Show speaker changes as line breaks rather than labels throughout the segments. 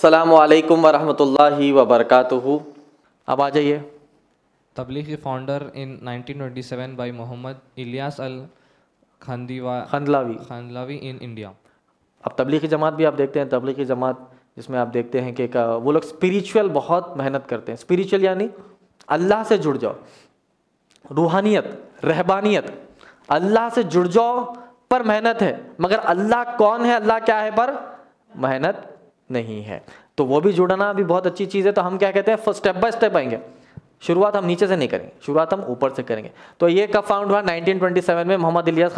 असलकम वरहमतुल्लाहि वबरकातुहू अब आ जाइए।
Tabligh founder in 1927 by Muhammad Ilyas al Khandiwa
Kandhlawi
Khandlawi in India.
अब तबलीगी जमात भी आप देखते हैं तबलीगी जमात जिसमें आप देखते हैं कि का वो लोग स्पिरिचुअल बहुत मेहनत करते हैं। स्पिरिचुअल यानी अल्लाह से जुड़ जाओ। रूहानियत रहबानियत। अल्लाह से जुड़ जाओ पर मेहनत है। मगर अल्लाह कौन है? अल्लाह क्या है पर? मेहनत नहीं है। तो वो भी जुड़ना भी बहुत अच्छी चीज़ है तो हम क्या कहते हैं स्टेप बाय स्टेप आएँगे। शुरुआत हम नीचे से नहीं करेंगे शुरुआत हम ऊपर से करेंगे। तो ये कब फाउंड हुआ? 1927 में मोहम्मद इलियास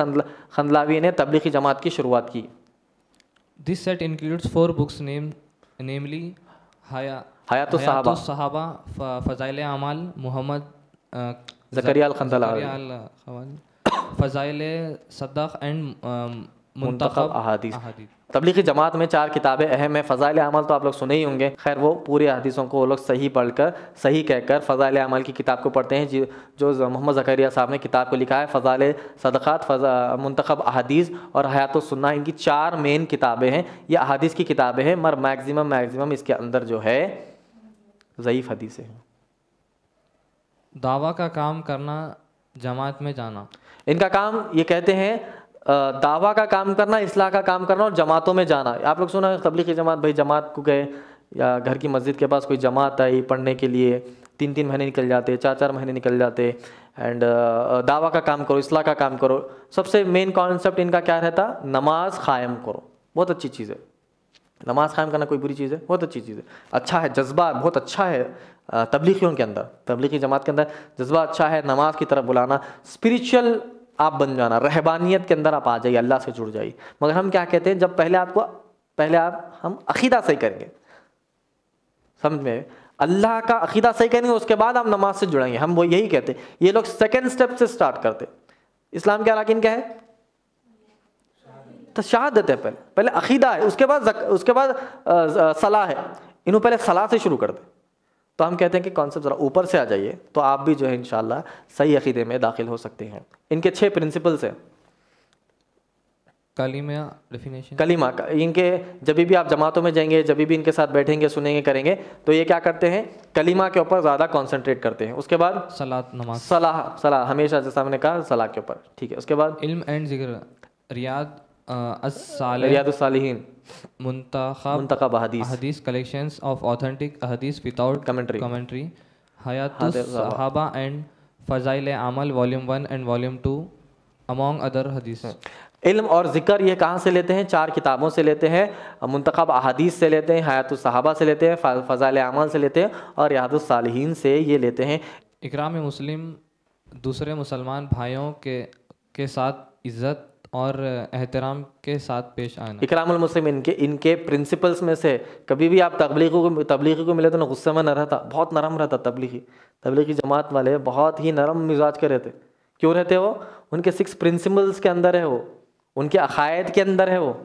खंदलावी ने तबलीगी जमात की शुरुआत की।
This set includes four books named namely Haya
हयात साहबा
Sahaba, Fa- Fazail Amal, Muhammad uh,
Zechariah Al खंदलावी
Saddaq and um,
मुंतखब अहादीस. तबलीगी जमात में चार किताबें अहम है। फ़ज़ाइल अमल तो आप लोग सुने ही होंगे। खैर वो पूरे हदीसों को वो लोग सही पढ़कर सही कहकर फ़ज़ाइल अमल की किताब को पढ़ते हैं। जो मोहम्मद ज़करिया साहब ने किताब को लिखा है फ़ज़ाइल सदक़ात फ़ज़ा मुंतखब अहादीस और हयात सुन्ना इनकी चार मेन किताबें हैं। ये अहादीस की किताबें हैं मगर मैक्सिमम मैक्सिमम इसके अंदर जो है ज़यीफ़ हदीसें हैं।
दावा का काम करना जमात में जाना।
इनका काम ये कहते हैं दावा का काम करना, इसलाह का काम करना और जमातों में जाना। आप लोग सुना तबलीगी जमात, भाई जमात को गए, या घर की मस्जिद के पास कोई जमात आई पढ़ने के लिए तीन तीन महीने निकल जाते चार चार महीने निकल जाते एंड दावा का काम करो, इसलाह का काम करो। सबसे मेन कॉन्सेप्ट इनका क्या रहता? नमाज़ कायम करो। बहुत अच्छी चीज़ है। नमाज़ कायम करना कोई बुरी चीज़ है? बहुत अच्छी चीज़ है। अच्छा है, जज्बा बहुत अच्छा है तबलीगियों के अंदर, तबलीगी जमात के अंदर जज्बा अच्छा है, नमाज़ की तरफ़ बुलाना। स्पिरिचुअल आप बन जाना, रहबानियत के अंदर आप आ जाइए, अल्लाह से जुड़ जाइए। मगर हम क्या कहते हैं, जब पहले आपको, पहले आप, हम अकीदा सही करेंगे। समझ में? अल्लाह का अकीदा सही करेंगे, उसके बाद आप नमाज़ से जुड़ेंगे। हम वो यही कहते हैं। ये लोग सेकेंड स्टेप से स्टार्ट करते। इस्लाम के अलाकिन क्या है? तो शहादत है पहले। पहले अकीदा है, उसके बाद उसके बाद सलाह है। इन्हों पहले सलाह से शुरू कर दे तो हम कहते हैं कि कॉन्सेप्ट ज़रा ऊपर से आ जाइए तो आप भी जो है इंशाल्लाह सही अकीदे में दाखिल हो सकते हैं। इनके छः प्रिंसिपल्स हैं।
कलीमा डेफिनेशन
कलीमा का इनके जब भी आप जमातों में जाएँगे जब भी इनके साथ बैठेंगे सुनेंगे करेंगे तो ये क्या करते हैं? कलीमा के ऊपर ज़्यादा कॉन्सेंट्रेट करते हैं। उसके बाद
सलात नमाज़।
सलाह सलाह हमेशा जैसा हमने कहा सलाह के ऊपर। ठीक है उसके बाद
इल्म एंड ज़िक्र रियाद मुंतखब
मुंतखब हदीस
collections of authentic hadith without
Commentary.
commentary hayatus sahaba and fazail amal volume 1 and volume 2 among other
इल्म और ज़िक्र ये कहाँ से लेते हैं? चार किताबों से लेते हैं मुंतखब अहादीस से लेते हैं हयात सहाबा से लेते हैं फ़ज़ाइल अमाल से लेते हैं और यादुस्सालिहीन से ये लेते हैं।
इकराम मुस्लिम दूसरे मुसलमान भाइयों के के साथ इज़्ज़त और एहतराम के साथ पेश आना।
इकरामुल मुस्लिम इनके इनके प्रिंसिपल्स में से कभी भी आप तबलीगी को तबलीगी को मिले तो ना गुस्से में न रहता बहुत नरम रहता तबलीगी। तबलीगी जमात वाले बहुत ही नरम मिजाज के रहते। क्यों रहते वो? उनके सिक्स प्रिंसिपल्स के अंदर है वो। उनके अकायद के अंदर है वो।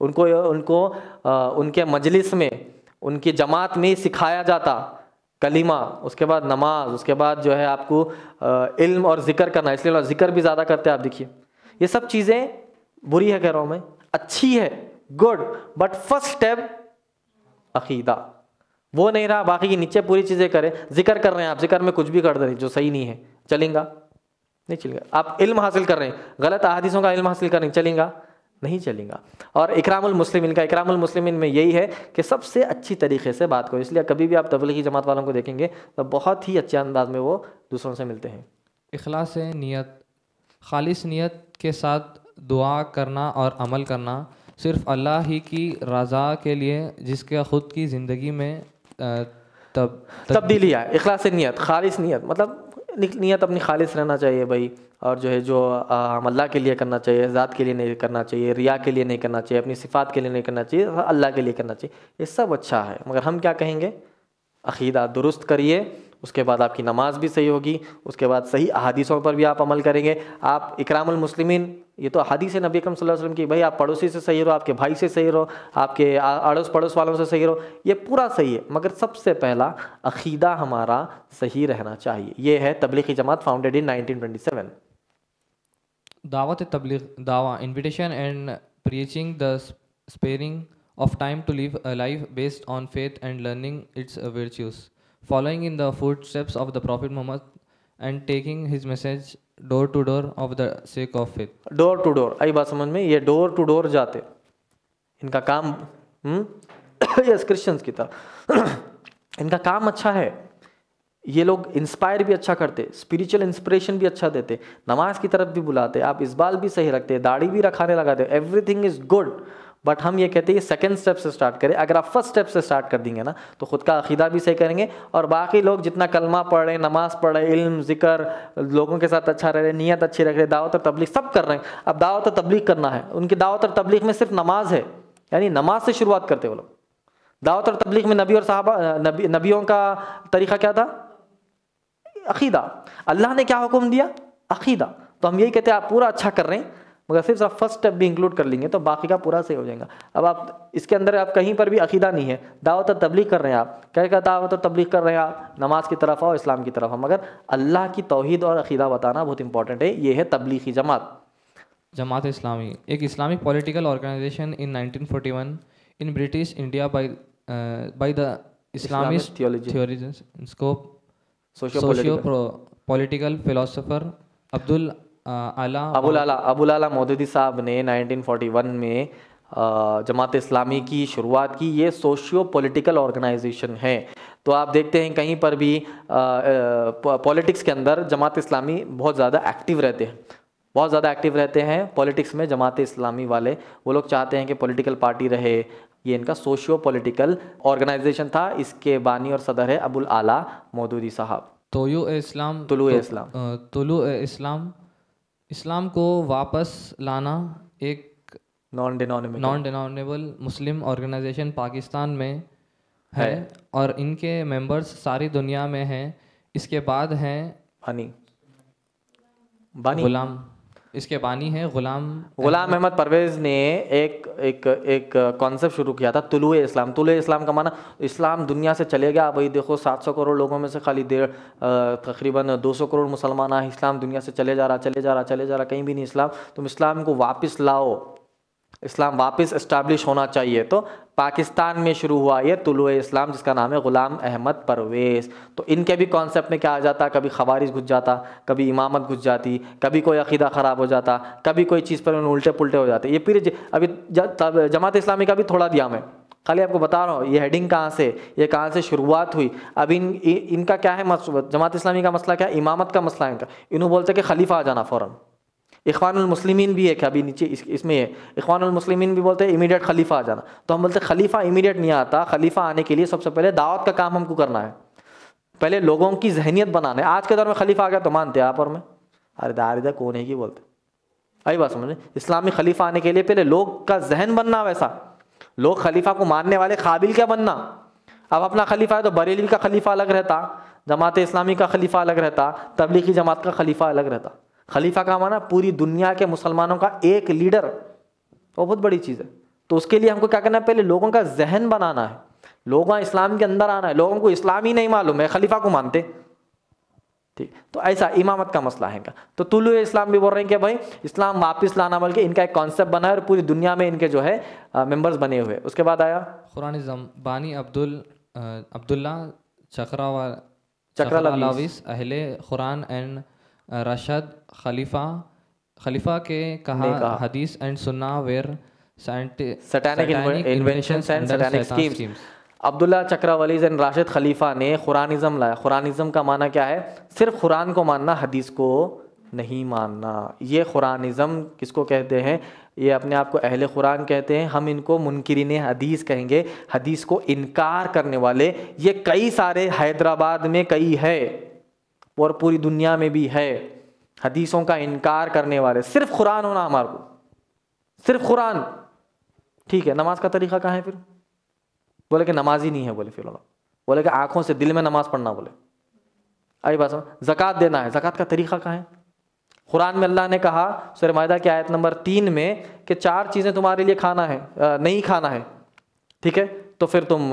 उनको उनको अ, उनके मजलिस में उनकी जमात में सिखाया जाता कलीमा। उसके बाद नमाज़ उसके बाद जो है आपको अ, इल्म और ज़िक्र करना। इसलिए ज़िक्र भी ज़्यादा करते हैं आप देखिए। ये सब चीज़ें बुरी है कह रहा हूँ मैं, अच्छी है गुड बट फ़र्स्ट स्टेप अकीदा। वो नहीं रहा, बाकी की नीचे पूरी चीज़ें करें। ज़िक्र कर रहे हैं आप, ज़िक्र में कुछ भी कर दे रहे जो सही नहीं है, चलेगा? नहीं चलेगा। आप इल्म हासिल कर रहे हैं, गलत अहादीसों का इल्म हासिल कर रहे हैं चलेगा? नहीं चलेगा। और इकरामुल मुस्लिमिन का, इकरामुल मुस्लिमिन में यही है कि सबसे अच्छी तरीके से बात करो। इसलिए कभी भी आप तबलीगी जमात वालों को देखेंगे तो बहुत ही अच्छे अंदाज में वो दूसरों से मिलते हैं।
इखलास नियत खालिस नियत के साथ दुआ करना और अमल करना सिर्फ़ अल्लाह ही की रज़ा के लिए, जिसके ख़ुद की ज़िंदगी में तब
तब्दीली है इखलास से नियत खालिस नियत मतलब नियत अपनी खालिस रहना चाहिए भाई, और जो है, जो हम अल्लाह के लिए करना चाहिए, ज़ात के लिए नहीं करना चाहिए, रिया के लिए नहीं करना चाहिए, अपनी सिफ़ात के लिए नहीं करना चाहिए, अल्लाह के लिए करना चाहिए, ये सब अच्छा है। मगर हम क्या कहेंगे? अकीदा, दुरुस्त करिए। उसके बाद आपकी नमाज़ भी सही होगी उसके बाद सही अहादीसों पर भी आप अमल करेंगे। आप इकरामुल मुस्लिमीन ये तो हदीस है नबी अकरम सल्लल्लाहु अलैहि वसल्लम की भाई आप पड़ोसी से सही रहो आपके भाई से सही रहो आपके अड़ोस पड़ोस वालों से सही रहो ये पूरा सही है। मगर सबसे पहला अकीदा हमारा सही रहना चाहिए। ये है तबलीगी जमात फाउंडेड इन 1927
दावत तबलीग दावा invitation and preaching the sparing time to live a life based on faith and learning its uh, virtues, following in the footsteps of the Prophet Muhammad and taking his message door to door of the sake of faith.
Door to door आई बात समझ में? ये door to door जाते इनका काम हम्म? Yes Christians की तरह। इनका काम अच्छा है। ये लोग इंस्पायर भी अच्छा करते स्पिरिचुअल इंस्पिरेशन भी अच्छा देते नमाज़ की तरफ़ भी बुलाते आप इस बाल भी सही रखते दाढ़ी भी रखाने लगाते एवरीथिंग इज़ गुड बट हम ये कहते हैं सेकेंड स्टेप से स्टार्ट करें। अगर आप फ़र्स्ट स्टेप से स्टार्ट कर देंगे ना तो खुद का अकीदा भी सही करेंगे। और बाकी लोग जितना कलमा पढ़, नमाज़ पढ़, इल्म, ज़िक्र, लोगों के साथ अच्छा रह रहे नियत अच्छी रख रहे, दावत और तबलीग सब कर रहे हैं। अब दावत और तबलीग करना है। उनकी दावत और तबलीग में सिर्फ़ नमाज़ है। यानी नमाज़ से शुरुआत करते वो लोग। दावत और तबलीग में नबी और साहबा, नबी, नबियों का तरीका क्या था? अकीदा। अल्लाह ने क्या हुक्म दिया? अकीदा। तो हम यही कहते हैं, आप पूरा अच्छा कर रहे हैं। मगर सिर्फ़ आप फ़र्स्ट स्टेप भी इंक्लूड कर लेंगे तो बाकी का पूरा सही हो जाएगा। अब आप इसके अंदर आप कहीं पर भी अकीदा नहीं है। दावत और तबलीग कर रहे हैं आप। क्या क्या दावत और तबलीग कर रहे हैं आप? नमाज़ की तरफ़ आओ इस्लाम की तरफ़ आओ। मगर अल्लाह की तोहद और अकीदा बताना बहुत इंपॉर्टेंट है। ये है तबलीगी जमात।
जमात इस्लामी। एक Islamic political organization in 1941 in British India by by the Islamist scope
socio
socio political philosopher Abdul Ala
Abul Ala Abul आला मौदूदी साहब ने 1941 में जमात इस्लामी की शुरुआत की। ये सोशियो पॉलिटिकल ऑर्गेनाइजेशन है। तो आप देखते हैं कहीं पर भी पॉलिटिक्स के अंदर जमात इस्लामी बहुत ज़्यादा एक्टिव रहते हैं। बहुत ज़्यादा एक्टिव रहते हैं पॉलिटिक्स में जमात इस्लामी वाले। वो लोग चाहते हैं कि पॉलिटिकल पार्टी रहे। ये इनका सोशियो पॉलिटिकल ऑर्गेनाइजेशन था। इसके बानी और सदर है अबुल आला मौदूदी साहब।
तोयु इस्लाम
तुलु
तो-
इस्लाम।
तुलु इस्लाम इस्लाम को वापस लाना एक
non denominational
non denominational Muslim organization Pakistan में है, है। और इनके मेंबर्स सारी दुनिया में हैं। इसके बाद हैं
बानी। बानी।
गुलाम। इसके बानी है गुलाम
गुलाम अहमद। परवेज ने एक एक एक कॉन्सेप्ट शुरू किया था तुलु इस्लाम। तुलु इस्लाम का माना इस्लाम दुनिया से चले गया। वही देखो 700 करोड़ लोगों में से खाली देर तकरीबन 200 करोड़ मुसलमान आए इस्लाम दुनिया से चले जा रहा चले जा रहा चले जा रहा कहीं भी नहीं इस्लाम। तुम इस्लाम को वापस लाओ। इस्लाम वापस इस्टेब्लिश होना चाहिए। तो पाकिस्तान में शुरू हुआ ये तुलु इस्लाम, जिसका नाम है ग़ुलाम अहमद परवेज़। तो इनके भी कॉन्सेप्ट में क्या आ जाता? कभी खवारिज घुस जाता, कभी इमामत घुस जाती, कभी कोई अकीदा ख़राब हो जाता, कभी कोई चीज़ पर उल्टे पुल्टे हो जाते। ये फिर अभी जमात इस्लामी का भी थोड़ा दिया मैं। खाली आपको बता रहा हूँ, ये हेडिंग कहाँ से, ये कहाँ से शुरुआत हुई? अब इन, इ- इनका क्या है जमात इस्लामी का मसला क्या है? इमामत का मसला है इनका। इन्हों बोलते कि खलीफा आ जाना फ़ौरन। इख्वानुल भी है क्या अभी नीचे इस, इसमें है। इख्वानुल भी बोलते हैं इमीडिएट खलीफा आ जाना। तो हम बोलते हैं खलीफा इमीडिएट नहीं आता। खलीफा आने के लिए सबसे पहले दावत का काम हमको करना है। पहले लोगों की जहनीत बनाना है। आज के दौर में खलीफा आ गया तो मानते हैं आप और मैं। अरे दार इधर कौन है की बोलते आई बात समझ इस्लामी खलीफा आने के लिए पहले लोग का जहन बनना वैसा। लोग खलीफा को मानने वाले काबिल क्या बनना? अब अपना खलीफा है तो बरेली का खलीफा अलग रहता जमात इस्लामी का खलीफा अलग रहता तबलीगी जमात का खलीफा अलग रहता। खलीफा का माना पूरी दुनिया के मुसलमानों का एक लीडर। वो बहुत बड़ी चीज़ है। तो उसके लिए हमको क्या करना है? पहले लोगों का जहन बनाना है। लोगों इस्लाम के अंदर आना है। लोगों को इस्लाम ही नहीं मालूम है। खलीफा को मानते। ठीक। तो ऐसा इमामत का मसला है इनका। तो तुलु इस्लाम भी बोल रहे हैं कि भाई इस्लाम वापस लाना बल्कि इनका एक कॉन्सेप्ट बना है और पूरी दुनिया में इनके जो है मेंबर्स बने हुए। उसके बाद आया।
कुरानिज्म बानी अब्दुल अब्दुल्ला चक्रावा।
चक्रालाविस
अहले कुरान एंड रशद खलीफा खलीफा के कहा हदीस एंड सुन्ना
inventions and satanic schemes Abdullah Chakralawis and Rashad Khalifa ने कुरानिज्म लाया। कुरानिज्म का माना क्या है? सिर्फ़ कुरान को मानना हदीस को नहीं मानना। ये कुरानिज्म किसको कहते हैं? ये अपने आप को अहले कुरान कहते हैं। हम इनको मुनकरीन हदीस कहेंगे। हदीस को इनकार करने वाले ये कई सारे हैदराबाद में कई है। और पूरी दुनिया में भी है, हदीसों का इनकार करने वाले। सिर्फ़ कुरान होना हमारे को। सिर्फ़ कुरान। ठीक है, नमाज़ का तरीका कहाँ है फिर? बोले कि नमाज़ ही नहीं है, बोले फिर बोले कि आँखों से दिल में नमाज़ पढ़ना, बोले। आई बात जक़ात देना है। जक़ात का तरीका कहाँ है? कुरान में अल्लाह ने कहा सुर मायदा की आयत नंबर तीन में, कि चार चीज़ें तुम्हारे लिए खाना है नहीं खाना है। ठीक है? तो फिर तुम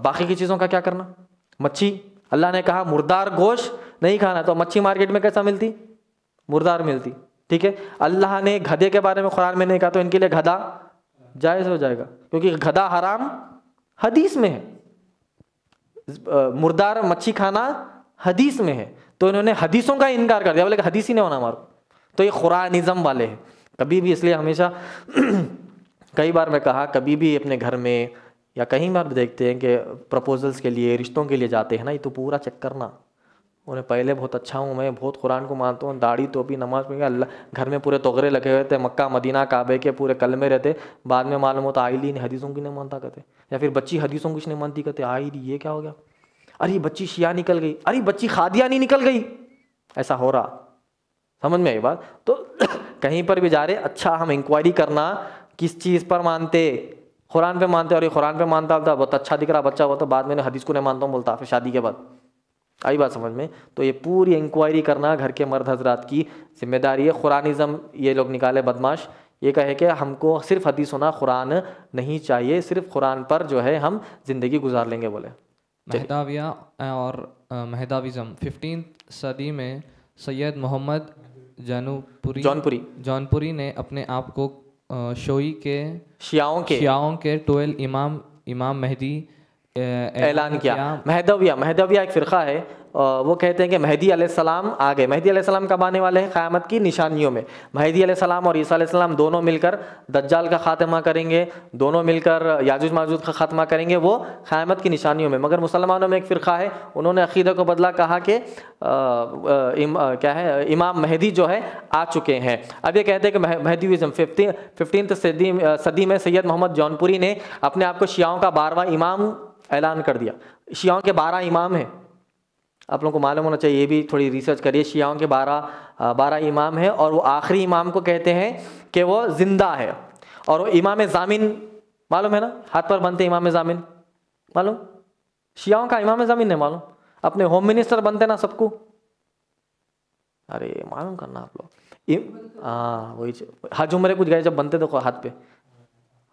बाकी की चीज़ों का क्या करना? मच्छी। अल्लाह ने कहा, मुर्दार गोश्त नहीं खाना तो मच्छी मार्केट में कैसा मिलती? मुर्दार मिलती, ठीक है? अल्लाह ने गधे के बारे में कुरान में नहीं कहा तो इनके लिए गधा जायज़ हो जाएगा, क्योंकि गधा हराम हदीस में है। मुर्दार मच्छी खाना हदीस में है तो इन्होंने हदीसों का इनकार कर दिया। बोले हदीस ही नहीं होना हमारा तो ये खुरानिज़म वाले हैं। कभी भी इसलिए हमेशा कई बार मैं कहा, कभी भी अपने घर में या कहीं बार देखते हैं कि प्रपोजल्स के लिए, रिश्तों के लिए जाते हैं ना, ये तो पूरा चेक करना उन्हें पहले बहुत अच्छा हूँ, मैं बहुत कुरान को मानता हूँ, दाढ़ी टोपी, नमाज़ पढ़ी, अल्लाह, घर में पूरे तोगरे लगे हुए थे, मक्का, मदीना, काबे के पूरे कल में रहते, बाद में मालूम होता आइली नहीं हदीसों की नहीं मानता कहते या फिर बच्ची हदीसों की नहीं मानती कहते आई ये क्या हो गया? अरे बच्ची शिया निकल गई, अरे बच्ची खादिया नहीं निकल गई। ऐसा हो रहा। समझ में आई बात? तो कहीं पर भी जा रहे अच्छा हम इंक्वायरी करना, किस चीज़ पर मानते? कुरान पे मानते, और ये कुरान पे मानता होता बहुत अच्छा दिख रहा बच्चा हुआ तो बाद में हदीस को नहीं मानता हूँ, बोलता, फिर शादी के बाद। आई बात समझ में? तो ये पूरी इंक्वायरी करना घर के मर्द हजरात की ज़िम्मेदारी है। कुरानिज़म ये लोग निकाले बदमाश। ये कहे कि हमको सिर्फ़ हदीस होना कुरान नहीं चाहिए सिर्फ़ कुरान पर जो है हम ज़िंदगी गुजार लेंगे बोले।
महदाविया और महदाविज़म। फिफ्टीन सदी में सैयद मोहम्मद जानूपुरी
जौनपुरी।
जौनपुरी ने अपने आप को शोई के
शियाओं के।
शियाओं के ट्वेल्व इमाम इमाम मेहदी
ऐलान किया। महदविया महदविया एक फ़िरका है वो कहते हैं कि महदी अलैहिस्सलाम आ गए महदी अलैहिस्सलाम कब आने वाले हैं? क़यामत की निशानियों में। महदी अलैहिस्सलाम और ईसा दोनों मिलकर दज्जाल का खात्मा करेंगे, दोनों मिलकर याजुज माजुज का खात्मा करेंगे, वो क़यामत की निशानियों में। मगर मुसलमानों में एक फ़िरका है, उन्होंने अकीदे को बदला कहा कि क्या है, इमाम महदी जो है, आ चुके हैं। अब ये कहते हैं कि मह- महदीविज़म फिफ्टी फिफ्टीन सदी सदी में सैयद मोहम्मद जौनपुरी ने अपने आप को शियाओं का बारवा इमाम ऐलान कर दिया। शियाओं के बारह इमाम हैं। आप लोगों को मालूम होना चाहिए, ये भी थोड़ी रिसर्च करिए। शियाओं के बारह बारह इमाम हैं और वो आखिरी इमाम को कहते हैं कि वो ज़िंदा है। और वो इमाम जामिन, मालूम है ना? हाथ पर बनते इमाम जामिन। मालूम? शियाओं का इमाम जामिन है, मालूम? अपने होम मिनिस्टर बनते ना सबको? अरे, मालूम करना आप लोग। हाँ वही। हज उम्र कुछ गए, जब बनते तो हाथ पे।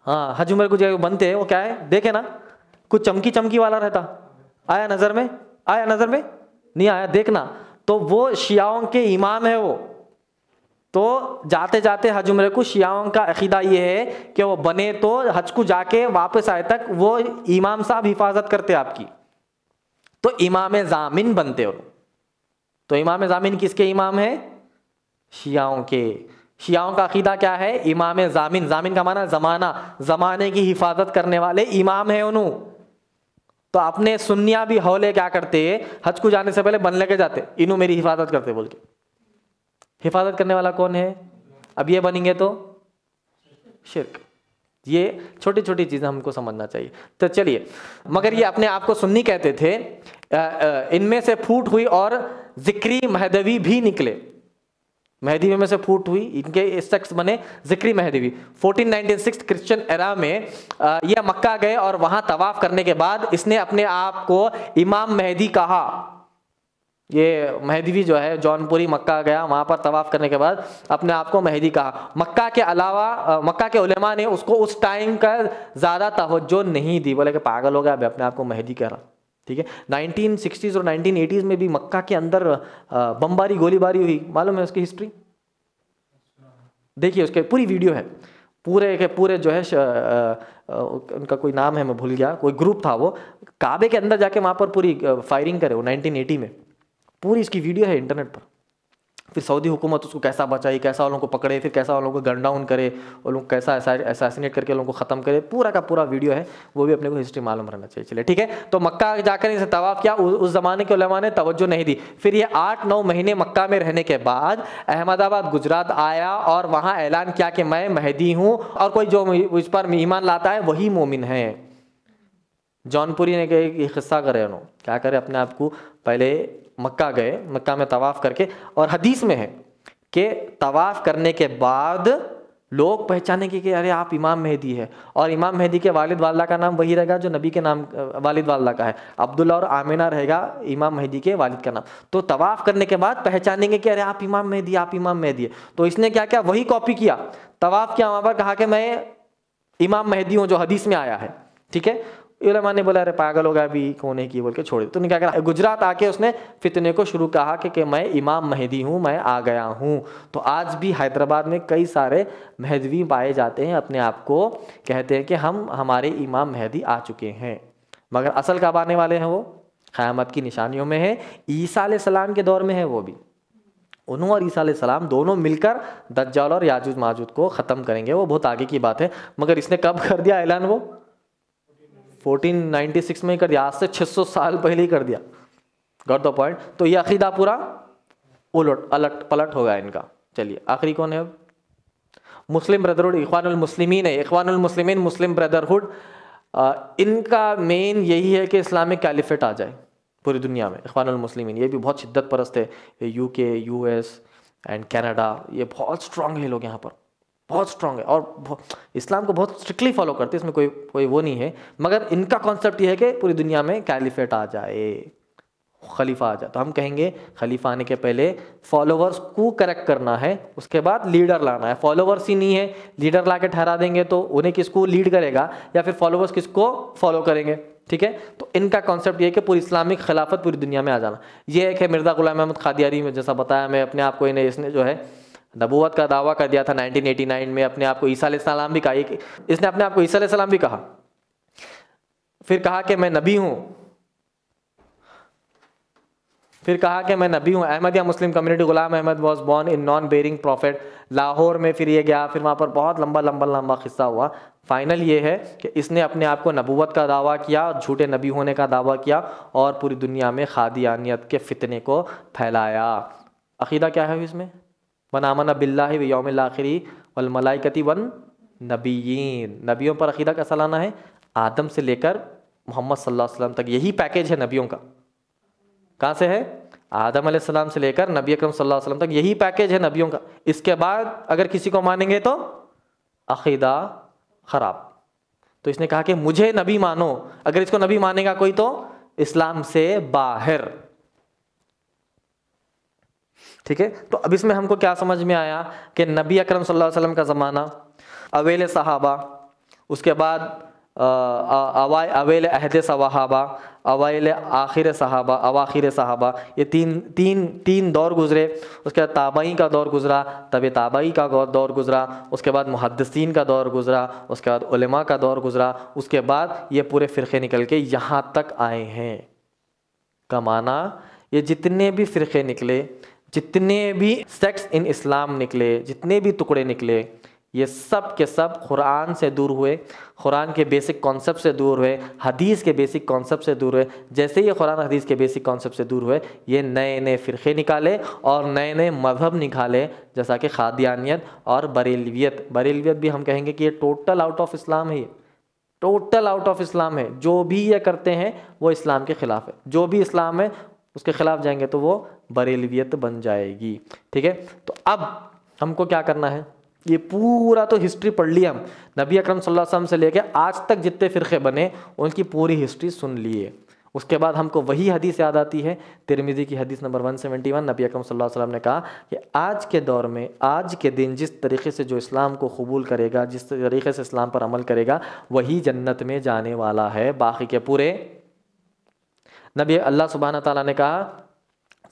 हाँ हज उम्र कुछ गए बनते हैं, वो क्या है? देखे ना? कुछ चमकी चमकी वाला रहता। आया नज़र में? आया नज़र में? नहीं आया, देखना। तो वो शियाओं के इमाम है वो। तो जाते जाते हज उम्र को शियाओं का अकीदा ये है कि वो बने तो हज को जाके वापस आए तक वो इमाम साहब हिफाजत करते आपकी। तो इमाम जामिन बनते हो तो इमाम जामिन किसके इमाम है? शियाओं के। शियाओं का अकीदा क्या है? इमाम जामिन। जामिन का माना जमाना। जमाने की हिफाजत करने वाले इमाम है उन्हों। तो अपने सुन्निया भी हौले क्या करते, हज को जाने से पहले बन लेके जाते। इन्हों मेरी हिफाजत करते बोल के। हिफाजत करने वाला कौन है? अब ये बनेंगे तो शिरक। ये छोटी छोटी चीज़ें हमको समझना चाहिए। तो चलिए, मगर ये अपने आप को सुन्नी कहते थे। इनमें से फूट हुई और जिक्री महदवी भी निकले। महदवी में से फूट हुई, इनके शख्स बने जिक्री महदवी 1496 क्रिश्चियन एरा में यह मक्का गए और वहाँ तवाफ करने के बाद इसने अपने आप को इमाम महदी कहा। ये महदवी जो है, जौनपुरी मक्का गया, वहाँ पर तवाफ करने के बाद अपने आप को महदी कहा। मक्का के अलावा मक्का के उलेमा ने उसको उस टाइम का ज़्यादा तवज्जो नहीं दी। बोले कि पागल हो गया अभी अपने आप को महदी कह रहा ठीक है? 1960s और 1980s में भी मक्का के अंदर बमबारी गोलीबारी हुई। मालूम है उसकी हिस्ट्री? देखिए उसके पूरी वीडियो है। पूरे के पूरे जो है श- आ, आ, उनका कोई नाम है मैं भूल गया। कोई ग्रुप था वो। काबे के अंदर जाके वहाँ पर पूरी फायरिंग करे वो 1980 में। पूरी इसकी वीडियो है इंटरनेट पर। फिर सऊदी हुकूमत उसको कैसा बचाई, कैसा उन को पकड़े, फिर कैसा उन को गन डाउन करे उन लोग कैसा असैसिनेट करके लोगों को ख़त्म करे, पूरा का पूरा वीडियो है, वो भी अपने को हिस्ट्री मालूम रहना चाहिए। चलिए, ठीक है? तो मक्का जाकर इसे तवाफ़ किया, उस ज़माने के उलमा ने तवज्जो नहीं दी। फिर ये आठ, नौ महीने मक्का में रहने के बाद अहमदाबाद, गुजरात आया, और वहाँ ऐलान किया कि मैं महदी हूँ, और कोई जो उस पर ईमान लाता है, वही मोमिन है। जौनपुरी ने कहा ये किस्सा करे उन्होंने क्या करे? अपने आप को पहले मक्का गए, मक्का में तवाफ़ करके, और हदीस में है कि तवाफ़ करने के बाद लोग पहचाने कि अरे आप इमाम मेहदी है। और इमाम मेहदी के वालिद वाल्दा का नाम वही रहेगा जो नबी के नाम, वालिद वाला का है। अब्दुल्ला और आमिना रहेगा इमाम मेहदी के वालिद का नाम। तो तवाफ़ करने के बाद पहचानेंगे कि, अरे आप इमाम मेहदी, आप इमाम मेहदी तो इसने क्या किया? वही कॉपी किया। तवाफ़ किया वहाँ पर कहा कि मैं इमाम मेहदी हूँ जो हदीस में आया है। ठीक है? ने बोला अरे पागल होगा अभी कौन है की बोल के छोड़ तो क्या करा गुजरात आके उसने फितने को शुरू कहा कि, कि मैं इमाम महदी हूँ मैं आ गया हूँ। तो आज भी हैदराबाद में कई सारे महदवी पाए जाते हैं अपने आप को कहते हैं कि हम हमारे इमाम महदी आ चुके हैं। मगर असल कब आने वाले हैं वो क़यामत की निशानियों में है। ईसा सलाम के दौर में है वो भी। उन्होंने और ईसा सलाम दोनों मिलकर दज्जाल और याजूज माजूद को ख़त्म करेंगे। वो बहुत आगे की बात है मगर इसने कब कर दिया ऐलान वो? 1496 में ही कर दिया। आज से 600 साल पहले ही कर दिया। गॉट द पॉइंट तो ये अकीदा पूरा उलट, अलट पलट होगा इनका। चलिए, आखिरी कौन है अब? मुस्लिम ब्रदरहुड इखवान मुस्लिमीन है। इखवान मुस्लिमीन, मुस्लिम ब्रदरहुड इनका मेन यही है कि इस्लामिक कैलिफेट आ जाए पूरी दुनिया में। इखवान मुस्लिमीन, ये भी बहुत शिद्दत परस्त है। यू के यू एस एंड कैनेडा ये बहुत स्ट्रांग है लोग यहाँ पर। बहुत स्ट्रांग है और इस्लाम को बहुत स्ट्रिक्टली फॉलो करते हैं, इसमें कोई कोई वो नहीं है। मगर इनका कॉन्सेप्ट ये है कि पूरी दुनिया में कैलिफेट आ जाए, खलीफा आ जाए। तो हम कहेंगे, खलीफा आने के पहले फॉलोवर्स को करेक्ट करना है, उसके बाद लीडर लाना है। फॉलोवर्स ही नहीं है लीडर ला के ठहरा देंगे तो उन्हें किसको लीड करेगा, या फिर फॉलोवर्स किसको फॉलो करेंगे, ठीक है? तो इनका कॉन्सेप्ट ये है कि पूरी इस्लामिक खिलाफत पूरी दुनिया में आ जाना। ये है मिर्ज़ा गुलाम अहमद खादियारी में जैसा बताया, मैं अपने आप को इन्हें इसने जो है नबूवत का दावा कर दिया था 1989 में, अपने आप को ईसा सलाम भी कहा। इसने अपने आप को ईसा सलाम भी कहा। फिर कहा कि मैं नबी हूँ। फिर कहा कि मैं नबी हूँ। Ahmadiyya Muslim community Ghulam Ahmad was born in non bearing prophet Lahore में फिर ये गया। फिर वहाँ पर बहुत लंबा लंबा लंबा किस्सा हुआ। फाइनल ये है कि इसने अपने आप को नबूवत का दावा किया, झूठे नबी होने का दावा किया और पूरी दुनिया में खादियानियत के फितने को फैलाया। अकीदा क्या है इसमें? वन आमन बिल्ला योम आखिरी वलमलाइकती वन नबीन नबियों पर अकीदा कैसा लाना है? आदम से लेकर मोहम्मद वसल्लम तक यही पैकेज है नबियों का। कहाँ से है? आदम सलाम से लेकर नबी अकरम सल्लल्लाहु तक यही पैकेज है नबियों का। इसके बाद अगर किसी को मानेंगे तो अकीदा खराब। तो इसने कहा कि मुझे नबी मानो। अगर इसको नबी मानेगा कोई तो इस्लाम से बाहर। ठीक है? तो अब इसमें हमको क्या समझ में आया कि नबी अकरम सल्लल्लाहु अलैहि वसल्लम का ज़माना, अवेल सहाबा, उसके बाद अवेल अहद सहाबा अवाइल आखिर सहाबा, अवाखिर सहाबा, ये तीन तीन तीन दौर गुजरे, उसके बाद ताबाई का दौर गुजरा, तब ताबाई का दौर गुजरा, उसके बाद मुहदसिन का दौर गुजरा, उसके बाद उलमा का दौर गुजरा, उसके बाद ये पूरे फ़िरक़े निकल के यहाँ तक आए हैं। कमाना ये जितने भी फ़िरक़े निकले जितने भी सेक्स इन इस्लाम निकले, जितने भी टुकड़े निकले, ये सब के सब कुरान से दूर हुए। कुरान के बेसिक कॉन्सेप्ट से दूर हुए। हदीस के बेसिक कॉन्सेप्ट से दूर हुए। जैसे ये कुरान हदीस के बेसिक कॉन्सेप्ट से दूर हुए, ये नए नए फ़िरक़े निकाले और नए नए मज़हब निकाले, जैसा कि खादियानियत और बरेलवियत। बरेलवियत भी हम कहेंगे कि ये टोटल आउट ऑफ़ इस्लाम है टोटल आउट ऑफ़ इस्लाम है। जो भी ये करते हैं, वो इस्लाम के ख़िलाफ़ है। जो भी इस्लाम है उसके ख़िलाफ़ जाएँगे तो वो बरेलवियत बन जाएगी। ठीक है? तो अब हमको क्या करना है? ये पूरा तो हिस्ट्री पढ़ लिया हम। नबी अकरम सल्लल्लाहु अलैहि वसल्लम से लेकर आज तक जितने फ़िरक़े बने, उनकी पूरी हिस्ट्री सुन लिए। उसके बाद हमको वही हदीस याद आती है, तिरमिज़ी की हदीस नंबर 171 नबी अकरम सल्लल्लाहु अलैहि वसल्लम ने कहा कि आज के दौर में, आज के दिन जिस तरीके से जो इस्लाम को कबूल करेगा, जिस तरीके से इस्लाम पर अमल करेगा, वही जन्नत में जाने वाला है। बाकी के पूरे नबी अल्लाह सुबहाना तला ने कहा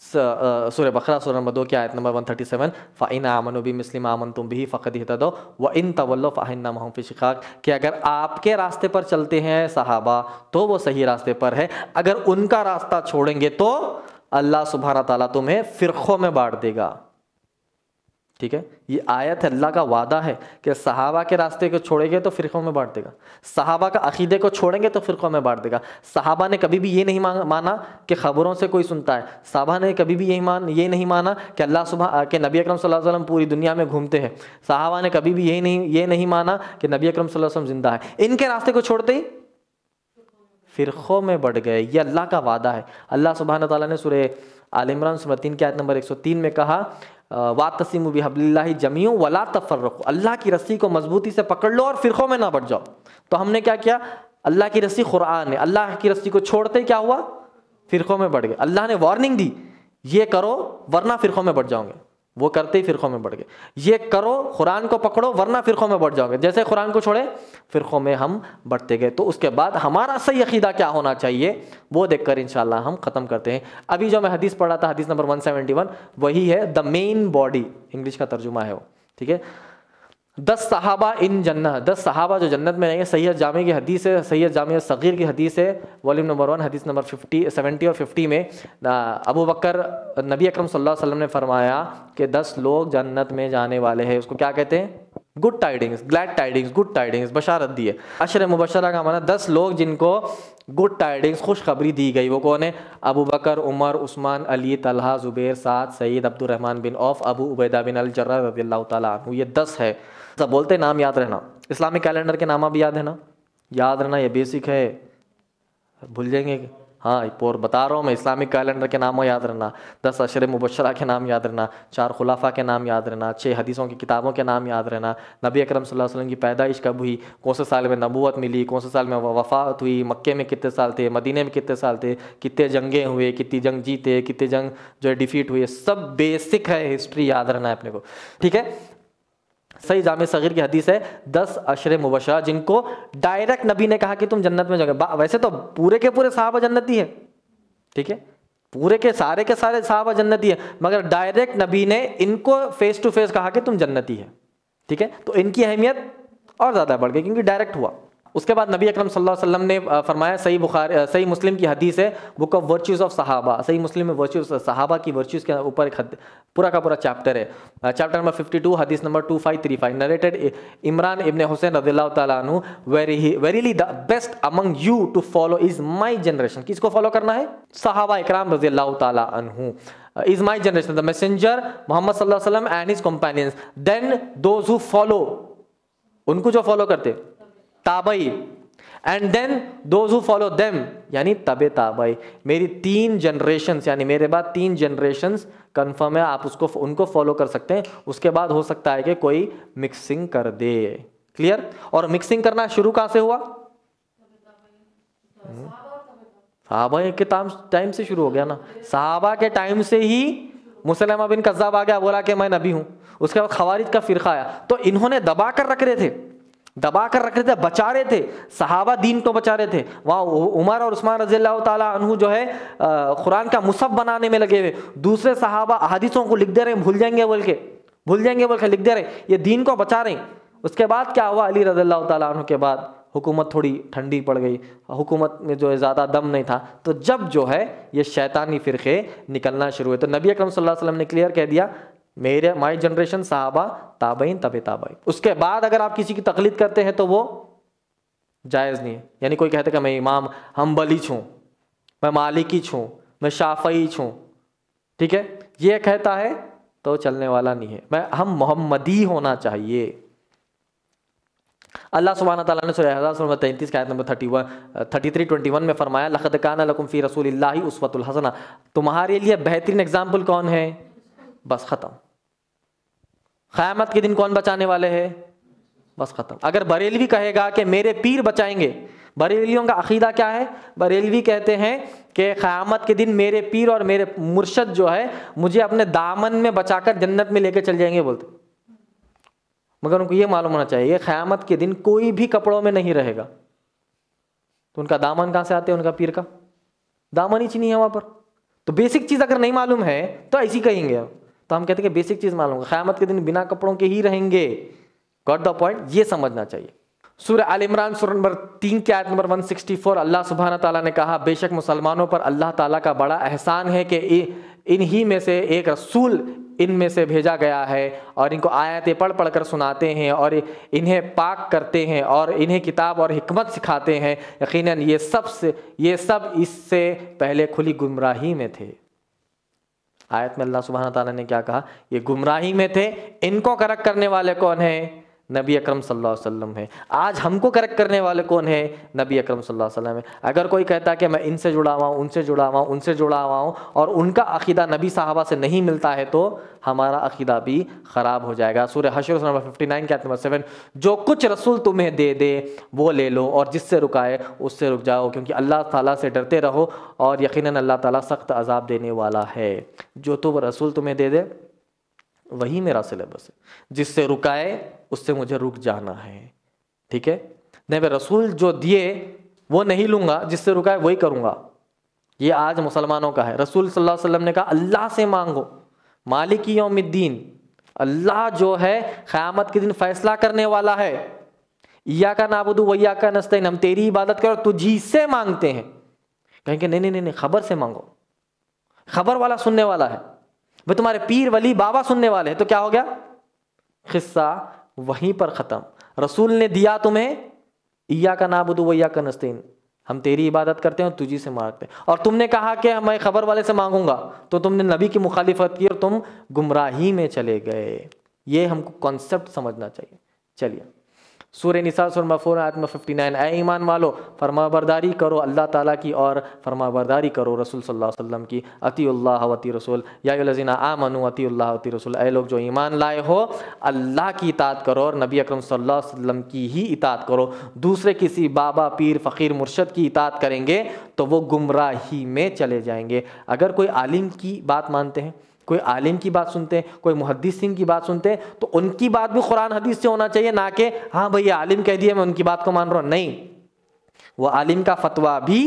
सूर्य बकरा सूर नंबर की आयत नंबर वन थर्टी सेवन फ़ाइन आमन भी मुस्लिम आमन तुम भी फ़कत ही दो व इन तवल्लो फ़ाइन महफ़ी शिकाक। कि अगर आपके रास्ते पर चलते हैं साहबा तो वो सही रास्ते पर है। अगर उनका रास्ता छोड़ेंगे तो अल्लाह सुबहाना तला तुम्हें फ़िरक़ों में बांट देगा। ठीक है? ये आयत है अल्लाह का वादा है कि सहाबा के रास्ते को छोड़ेंगे तो फ़िरक़ों में बांट देगा। सहाबा का अकीदे को छोड़ेंगे तो फ़िरक़ों में बांट देगा। सहाबा ने कभी भी ये नहीं माना कि ख़बरों से कोई सुनता है। साहबा ने कभी भी यही मान, ये नहीं माना कि अल्लाह सुबह, के नबी अकरम सल्लल्लाहु पूरी दुनिया में घूमते हैं। सहाबा ने कभी भी यही नहीं, ये नहीं माना कि नबी अकरम सल्लल्लाहु अलैहि ज़िंदा है। इनके रास्ते को छोड़ते ही फ़िरक़ों में बढ़ गए, ये अल्लाह का वादा है। अल्लाह सुबहान तला ने सुर आलिमरान सुमतीन के आयत नंबर 103 में कहा वा तसीम बिहबल्ला जमियों वला तफर्रक। अल्लाह की रस्सी को मजबूती से पकड़ लो और फ़िरक़ों में ना बढ़ जाओ। तो हमने क्या किया? अल्लाह की रस्सी कुरान है अल्लाह की रस्सी को छोड़ते क्या हुआ? फ़िरक़ों में बढ़ गए। अल्लाह ने वार्निंग दी, ये करो, वरना फ़िरक़ों में बढ़ जाओगे। वो करते ही फ़िरक़ों में बढ़ गए। ये करो, कुरान को पकड़ो, वरना फ़िरक़ों में बढ़ जाओगे। जैसे कुरान को छोड़े फ़िरक़ों में हम बढ़ते गए। तो उसके बाद हमारा सही अकीदा क्या होना चाहिए, वो देखकर इंशाल्लाह हम ख़त्म करते हैं। अभी जो मैं हदीस पढ़ा था, हदीस नंबर 171 वही है द मेन बॉडी, इंग्लिश का तर्जुमा है वो, ठीक है? दस सहाबा इन जन्नत, दस सहाबा जो जन्नत में रहेंगे, सैयद जामे की हदीस है, सैयद जामे सग़ीर की हदीस है, वॉल्यूम नंबर वन, हदीस नंबर फिफ्टी, सेवेंटी और फिफ्टी में अबू बकर, नबी अकरम सल्लल्लाहु अलैहि वसल्लम ने फरमाया कि दस लोग जन्नत में जाने वाले हैं, उसको क्या कहते हैं? Good tidings glad tidings good tidings बशारत दी है। अशर मुबशरा का माना दस लोग जिनको गुड टाइडिंग्स खुशखबरी दी गई, वो कौन है? Abu Bakr, Umar, Usman, Ali, Talha, Zubair, Saad, Saeed Abdul Rahman bin Auf, Abu Ubaidah bin al Jarrah रदी अल्लाह ये दस है। सब बोलते नाम याद रहना। इस्लामिक कैलेंडर के नाम भी याद है ना? याद रहना, ये बेसिक है। भूल जाएँगे। हाँ पोर बता रहा हूँ मैं, इस्लामिक कैलेंडर के नाम याद रहना। दस अशर मुबशरा के नाम याद रहना। चार खुलाफा के नाम याद रहना। छः हदीसों की किताबों के नाम याद रहना। नबी अकरम सल्लल्लाहु अलैहि वसल्लम की पैदाइश कब हुई? कौन से साल में नबूत मिली? कौन से साल में वफ़ात हुई? मक्के में कितने साल थे? मदीने में कितने साल थे? कितने जंगें हुए? कितनी जंग जीते? कितने जंग जो है डिफीट हुए सब बेसिक है हिस्ट्री याद रहना है अपने को। ठीक है? सही जाम सग़ीर की हदीस है, दस अशर मुबशरा, जिनको डायरेक्ट नबी ने कहा कि तुम जन्नत में जाओगे। वैसे तो पूरे के पूरे साहब जन्नती है। ठीक है? पूरे के सारे के सारे साहब जन्नती है, मगर डायरेक्ट नबी ने इनको फेस टू फेस कहा कि तुम जन्नती है। ठीक है? तो इनकी अहमियत और ज़्यादा बढ़ गई, क्योंकि डायरेक्ट हुआ। उसके बाद नबी अकरम सल्लल्लाहु अलैहि वसल्लम ने फरमाया, सही बुखार सही मुस्लिम की हदीस है, बुक ऑफ़ वर्च्यूज़ ऑफ़ सहाबा, सही मुस्लिम में वर्च्यूज़ सहाबा की वर्च्यूज़ के ऊपर एक पूरा का पूरा चैप्टर है। चैप्टर नंबर 52 हदीस number 2535 narrated Imran ibn Husain ताला अन्हु very verily the best among you to follow is my generation किसको फॉलो करना है? सहाबा इकराम ताला अन्हु। Is my generation the messenger Muhammad वसल्लम and his companions then those who follow उनको जो फॉलो करते Tabei. And then those who follow them यानी तबे ताबई। मेरी तीन जनरेशन यानी मेरे बाद तीन जनरेशन कन्फर्म है आप उसको उनको फॉलो कर सकते हैं। उसके बाद हो सकता है कि कोई मिक्सिंग कर दे। क्लियर और मिक्सिंग करना शुरू कहाँ से हुआ? साहबा के टाइम से शुरू हो गया ना। साहबा के टाइम से ही मुसलमा बिन कज्जाब आ गया बोला कि मैं नबी हूँ। उसके बाद खवारिज का फिरका आया। तो इन्होंने दबा कर रख रहे थे। दबा कर रख रहे थे बचा रहे थे। सहाबा दीन तो बचा रहे थे। वहाँ उमर और उस्मान रज़ी अल्लाह जो है कुरान का मुसब बनाने में लगे हुए। दूसरे सहाबा अहादीसों को लिख दे रहे हैं, भूल जाएँगे बोल के। भूल जाएँगे बोल के लिख दे रहे ये दीन को बचा रहे उसके बाद क्या हुआ? अली रज़ी अल्लाह के बाद हुकूमत थोड़ी ठंडी पड़ गई। हुकूमत में जो है ज़्यादा दम नहीं था। तो जब जो है, ये शैतानी फ़िरक़े निकलना शुरू हुए। तो नबी अकरम सल्लल्लाहु अलैहि वसल्लम ने क्लियर कह दिया मेरे माई जनरेशन साहबा ताबईन, तब ताबई उसके बाद अगर आप किसी की तकलीद करते हैं तो वो जायज़ नहीं है। यानी कोई कहते कि मैं इमाम हम बली छूँ, मैं मालिकी छूँ, मैं शाफई छूँ, ठीक है? ये कहता है तो चलने वाला नहीं है। मैं, हम मोहम्मदी होना चाहिए। अल्लाह सुबहाना ताला ने सूरह तैंतीस का number thirty one thirty three, twenty one में फरमाया लखद कान लकुम फ़ी रसूल उसवतुल हसना। तुम्हारे लिए बेहतरीन एग्ज़ाम्पल कौन है? बस ख़त्म। क़यामत के दिन कौन बचाने वाले हैं? बस ख़त्म। अगर बरेलवी कहेगा कि मेरे पीर बचाएँगे बरेलियों का अकीदा क्या है? बरेलवी कहते हैं कि क़यामत के दिन मेरे पीर और मेरे मुर्शद जो है, मुझे अपने दामन में बचाकर जन्नत में लेकर चल जाएँगे बोलते। मगर उनको ये मालूम होना चाहिए, क़यामत के दिन कोई भी कपड़ों में नहीं रहेगा। तो उनका दामन कहाँ से आते हैं? उनका पीर का। दामन ही नहीं है वहाँ पर। तो बेसिक चीज़ अगर नहीं मालूम है तो ऐसी कहेंगे तो हम कहते हैं कि बेसिक चीज़ मालूम क़यामत के दिन बिना कपड़ों के ही रहेंगे। गॉट द पॉइंट ये समझना चाहिए। सूर्य आल इमरान सूर नंबर तीन के आयत नंबर 164 अल्लाह सुबहाना ताला ने कहा, बेशक मुसलमानों पर अल्लाह ताला का बड़ा एहसान है कि इन्हीं में से एक रसूल इनमें से भेजा गया है और इनको आयतें पढ़ पढ़ कर सुनाते हैं और इन्हें पाक करते हैं और इन्हें किताब और हिकमत सिखाते हैं। यकीनन ये सबसे, ये सब इससे पहले खुली गुमराही में थे। आयत में अल्लाह सुबहाना तला ने क्या कहा? ये गुमराही में थे, इनको करक करने वाले कौन है? नबी अकरम सल्लल्लाहु अलैहि वसल्लम है। आज हमको करेक्ट करने वाले कौन है? नबी अकरम सल्लल्लाहु अलैहि वसल्लम है। अगर कोई कहता है कि मैं इनसे जुड़ा हुआ हूँ, उनसे जुड़ा हुआ हूँ, उनसे जुड़ा हुआ हूँ, और उनका अकीदा नबी साहबा से नहीं मिलता है तो हमारा अकीदा भी ख़राब हो जाएगा। सूर्य हशर नंबर फिफ्टी नाइन क्या नंबर सेवन जो कुछ रसूल तुम्हें दे दे, वो ले लो और जिससे रुकाए, उससे रुक जाओ, क्योंकि अल्लाह ताला से डरते रहो और यकीनन अल्लाह ताला सख्त अजाब देने वाला है। जो तो रसूल तुम्हें दे दे वही मेरा सिलेबस है। जिससे रुकाए, उससे मुझे रुक जाना है। ठीक है? नहीं मैं रसूल जो दिए, वो नहीं लूँगा। जिससे रुकाए, वही करूँगा। ये आज मुसलमानों का है। रसूल सल्लल्लाहु अलैहि वसल्लम ने कहा, अल्लाह से मांगो। मालिक यौमिद्दीन। अल्लाह जो है, क़यामत के दिन फैसला करने वाला है। या का नाबुदू वैया का नस्तीन हम तेरी इबादत करो तुझी से मांगते हैं। कहेंगे नहीं नहीं नहीं, खबर से मांगो। खबर वाला सुनने वाला है। भाई तुम्हारे पीर वली बाबा सुनने वाले हैं तो क्या हो गया? किस्सा वहीं पर ख़त्म। रसूल ने दिया तुम्हें ईया का ना नाबुदू वैया का नस्तीन। हम तेरी इबादत करते हैं और तुझी से मांगते हैं। और तुमने कहा कि मैं खबर वाले से मांगूँगा तो तुमने नबी की मुखालिफत की और तुम गुमराही में चले गए। ये हमको कॉन्सेप्ट समझना चाहिए। चलिए। सूर्य निसा सुरमा फोर आत्मा फिफ्टी नाइन ए ईमान वालो फरमा बरदारी करो अल्लाह ताला की और फरमा बरदारी करो रसूल सल्लल्लाहु अलैहि वसल्लम की। अति अल्लाह रसूल या लजीना आ मनु अति अल्लाह रसूल ए लोग जो ईमान लाए हो, अल्लाह की इतात करो और नबी अकरम सल्लल्लाहु अलैहि वसल्लम की ही इतात करो। दूसरे किसी बाबा, पीर, फ़कीर, मुर्शद की इतात करेंगे तो वो गुमराही में चले जाएँगे। अगर कोई आलिम की बात मानते हैं कोई आलिम की बात सुनते हैं, कोई मुहदसिन की बात सुनते हैं तो उनकी बात भी कुरान हदीस से होना चाहिए ना कि हाँ भैया आलिम कह दिया, मैं उनकी बात को मान रहा हूँ। नहीं। वो आलिम का फतवा भी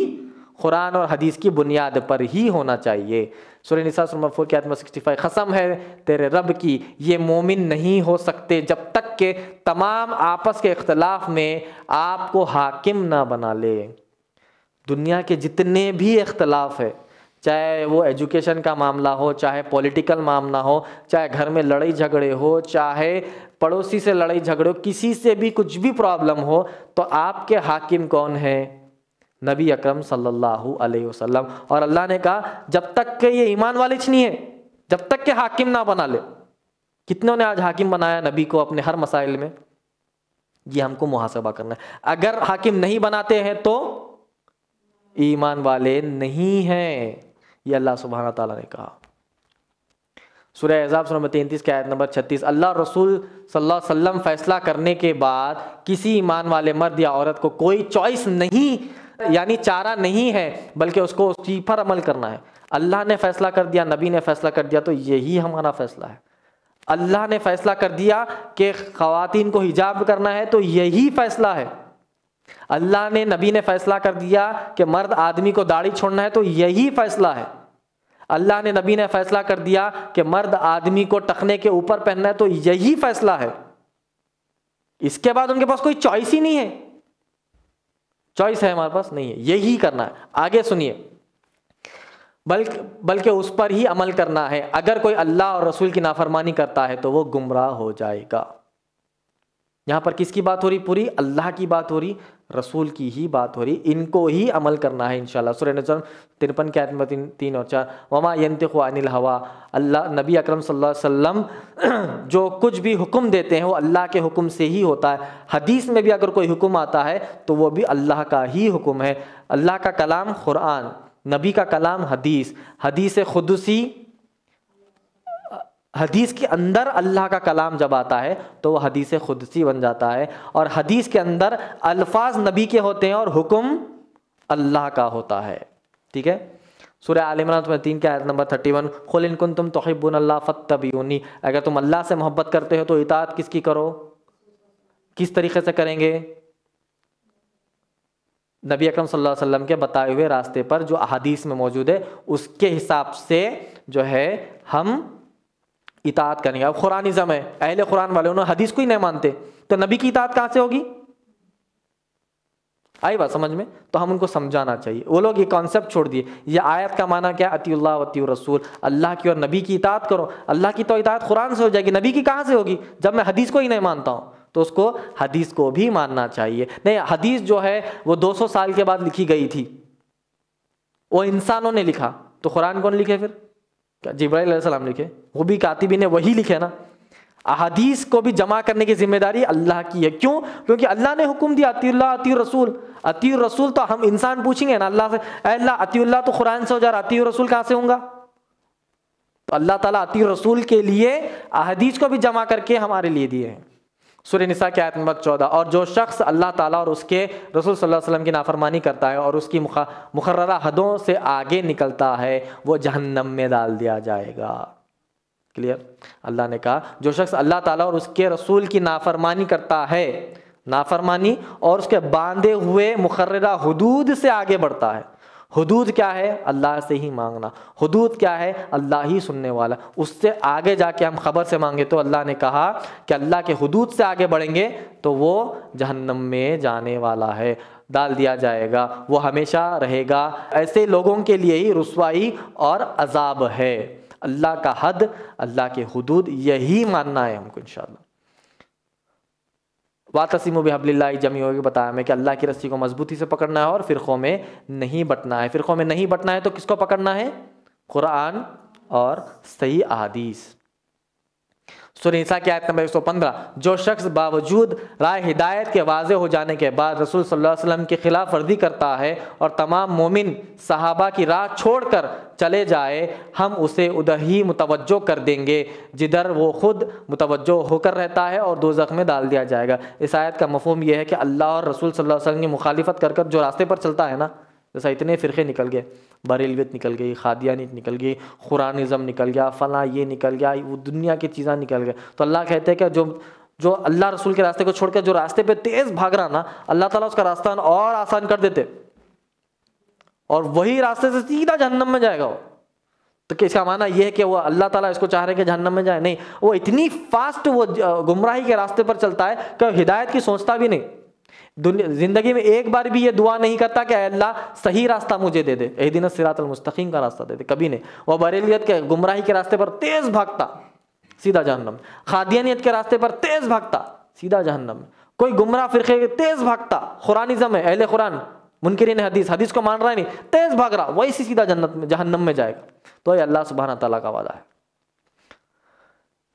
कुरान और हदीस की बुनियाद पर ही होना चाहिए। सूर्य निसा फोर के आत्मा सिक्सटी फाइव, खसम है तेरे रब की, ये मोमिन नहीं हो सकते जब तक के तमाम आपस के इख्तलाफ में आपको हाकिम ना बना ले। दुनिया के जितने भी इख्तलाफ है चाहे वो एजुकेशन का मामला हो, चाहे पॉलिटिकल मामला हो, चाहे घर में लड़ाई झगड़े हो, चाहे पड़ोसी से लड़ाई झगड़े हो, किसी से भी कुछ भी प्रॉब्लम हो तो आपके हाकिम कौन है? नबी अकरम सल्लल्लाहु अलैहि वसल्लम। और अल्लाह ने कहा, जब तक के ये ईमान वाले नहीं है, जब तक के हाकिम ना बना ले। कितनों ने आज हाकिम बनाया नबी को अपने हर मसाइल में? ये हमको मुहासबा करना है। अगर हाकिम नहीं बनाते हैं तो ईमान वाले नहीं हैं। ये अल्लाह सुबहाना ताला ने कहा। सूर्य एजाब नंबर तैंतीस के आयत नंबर छत्तीस, अल्लाह रसूल सल्लल्लाहु अलैहि वसल्लम फैसला करने के बाद किसी ईमान वाले मर्द या औरत को कोई चॉइस नहीं, यानी चारा नहीं है, बल्कि उसको उसी पर अमल करना है। अल्लाह ने फैसला कर दिया, नबी ने फैसला कर दिया तो यही हमारा फैसला है। अल्लाह ने फैसला कर दिया कि खातन को हिजाब करना है तो यही फैसला है। अल्लाह ने, नबी ने फैसला कर दिया कि मर्द आदमी को दाढ़ी छोड़ना है तो यही फैसला है। अल्लाह ने, नबी ने फैसला कर दिया कि मर्द आदमी को टखने के ऊपर पहनना है तो यही फैसला है। इसके बाद उनके पास कोई चॉइस ही नहीं है। चॉइस है हमारे पास? नहीं है। यही करना है। आगे सुनिए। बल्कि बल्कि उस पर ही अमल करना है। अगर कोई अल्लाह और रसूल की नाफरमानी करता है तो वो गुमराह हो जाएगा। यहाँ पर किसकी बात हो रही? पूरी अल्लाह की बात हो रही। रसूल की ही बात हो रही इनको ही अमल करना है इंशाल्लाह। सुर नज़र तिरपन के आत्म तीन, तीन और चार। वमा यंतिक अनिल हवा। अल्लाह नबी अकरम वसल्लम जो कुछ भी हुक्म देते हैं वो अल्लाह के हुक्म से ही होता है। हदीस में भी अगर कोई हुक्म आता है तो वो भी अल्लाह का ही हुक्म है। अल्लाह का कलाम कुरान नबी का कलाम हदीस। हदीस खुदसी हदीस के अंदर अल्लाह का कलाम जब आता है तो वह हदीस खुदसी बन जाता है। और हदीस के अंदर अल्फाज नबी के होते हैं और हुक्म अल्लाह का होता है। ठीक है? सूर्य आलमरान तीन के आयत नंबर थर्टी वन खुल इनकुन तुम तोहिबुन अल्लाह अगर तुम अल्लाह से मोहब्बत करते हो तो इतात किसकी करो? किस तरीके से करेंगे? नबी अकरम सल्लल्लाहु अलैहि वसल्लम के बताए हुए रास्ते पर जो अहादीस में मौजूद है, उसके हिसाब से जो है, हम इतात करेंगे अब कुरानिज़म है, अहले कुरान वाले उन्होंने हदीस को ही नहीं मानते। तो नबी की इतात कहाँ से होगी? आई बात समझ में? तो हम उनको समझाना चाहिए। वो लोग ये कॉन्सेप्ट छोड़ दिए। ये आयत का माना क्या? अतील्ला वती रसूल। अल्लाह की और नबी की इतात करो। अल्लाह की तो इतात कुरान से हो जाएगी। नबी की कहाँ से होगी? जब मैं हदीस को ही नहीं मानता हूँ तो उसको हदीस को भी मानना चाहिए। नहीं, हदीस जो है, वो 200 साल के बाद लिखी गई थी। वो इंसानों ने लिखा। तो कुरान कौन लिखे फिर? क्या सलाम लिखे, वो भी कातिबी ने वही लिखे ना। अहदीस को भी जमा करने की ज़िम्मेदारी अल्लाह की है। क्यों? क्योंकि अल्लाह ने हुक्म दिया अतील्ला अतीर रसूल अतीर रसूल तो हम इंसान पूछेंगे ना, अल्लाह से अल्लाह अतील्ला तो कुरान से हो जा रहा अती रसूल कहाँ से होगा तो अल्लाह ताला अती रसूल के लिए अहदीस को भी जमा करके हमारे लिए दिए हैं। सूर्य निसा के आयत नंबर चौदह। और जो शख्स अल्लाह ताला और उसके रसूल सल्लल्लाहु अलैहि वसल्लम की नाफरमानी करता है और उसकी मुखर्रा हदों से आगे निकलता है, वो जहन्नम में डाल दिया जाएगा। क्लियर अल्लाह ने कहा, जो शख्स अल्लाह ताला और उसके रसूल की नाफरमानी करता है, नाफरमानी और उसके बांधे हुए मुखर्रा हदूद से आगे बढ़ता है हदूद क्या है? अल्लाह से ही मांगना। हदूद क्या है? अल्लाह ही सुनने वाला। उससे आगे जाके हम खबर से मांगे तो अल्लाह ने कहा कि अल्लाह के हदूद से आगे बढ़ेंगे तो वो जहन्नम में जाने वाला है। डाल दिया जाएगा। वो हमेशा रहेगा। ऐसे लोगों के लिए ही रसवाई और अजाब है। अल्लाह का हद, अल्लाह के हदूद, यही मानना है हमको इंशाल्लाह वातसीम बहबल्ला जमी होगी बताया मैं कि अल्लाह की रस्सी को मजबूती से पकड़ना है और फ़िरक़ों में नहीं बटना है। फ़िरक़ों में नहीं बटना है तो किसको पकड़ना है? कुरान और सही अदीस सुरसा की आयत नंबर एक सौ पंद्रह। जो शख्स बावजूद राय हिदायत के वाजे हो जाने के बाद रसूल सल्लल्लाहु अलैहि वसल्लम की खिलाफ वर्दी करता है और तमाम मोमिन सहाबा की राह छोड़कर चले जाए, हम उसे उधर ही मुतवजो कर देंगे, जिधर वो खुद मुतवजो होकर रहता है और दो में डाल दिया जाएगा। इस आयत का मफहम यह है कि अल्लाह और रसूल सल्लल्लाहु अलैहि की मुखालिफत कर कर जो रास्ते पर चलता है ना जैसा इतने फ़िरक़े निकल गए बरेलवियत निकल गई, खादियानी निकल गई, खुरानिज़म निकल गया, फ़ला ये निकल गया, वो दुनिया की चीज़ें निकल गए। तो अल्लाह कहते हैं कि जो जो अल्लाह रसूल के रास्ते को छोड़कर जो रास्ते पे तेज़ भाग रहा ना, अल्लाह ताला उसका रास्ता और आसान कर देते। और वही रास्ते से सीधा जहन्नम में जाएगा वो। तो इसका माना यह है कि वो अल्लाह ताला इसको चाह रहे हैं कि जहन्नम में जाए। नहीं, वो इतनी फास्ट वो गुमराही के रास्ते पर चलता है कि हिदायत की सोचता भी नहीं। ज़िंदगी में एक बार भी ये दुआ नहीं करता कि अल्लाह सही रास्ता मुझे दे दे। ए दिन सिरातमस्तकीम का रास्ता दे दे। कभी नहीं। वह बरेलियत के गुमराही के रास्ते पर तेज भागता, सीधा जहन्नम। खादियानियत के रास्ते पर तेज भागता, सीधा जहन्नम। कोई गुमराह फिर तेज भागता खुरानिज्म है अहले कुरान, मुनकरीन हदीस हदीस को मान रहा है नहीं, तेज भाग रहा, वही सीधा जन्नत में, जहन्नम में जाएगा। तो ये अल्लाह सुबहाना तला का वादा है।